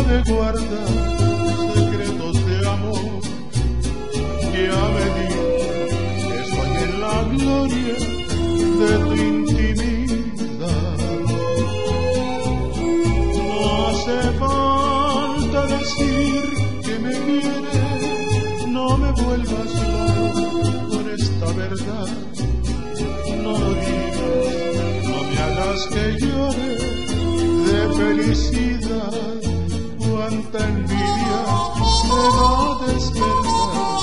De guardar secretos de amor. Ya a di que estoy en la gloria de tu intimidad. No hace falta decir que me quieres, no me vuelvas loco con esta verdad. No lo digas, no me hagas que llore de felicidad cuánta envidia me va a despertar,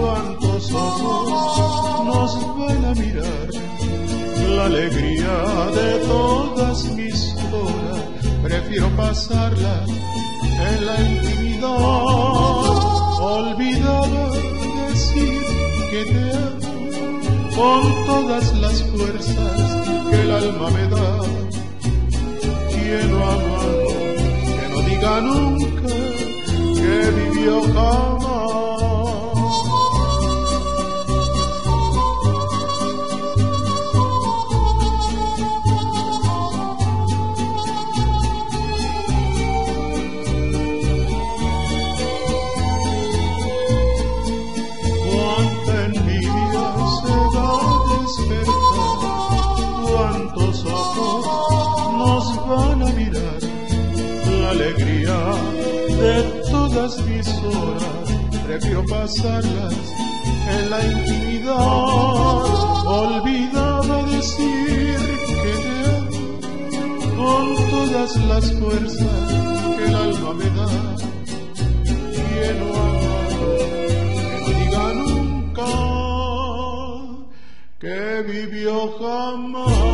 cuántos ojos nos van a mirar, la alegría de todas mis horas, prefiero pasarla en la intimidad, olvidaba decir que te amo con todas las fuerzas que el alma me da, vivió jamás. Cuánta envidia se va a despertar, cuántos ojos nos van a mirar alegría de todas mis horas, prefiero pasarlas en la intimidad. Olvidaba decir que te amo con todas las fuerzas que el alma me da. Quiero que no diga nunca que vivió jamás.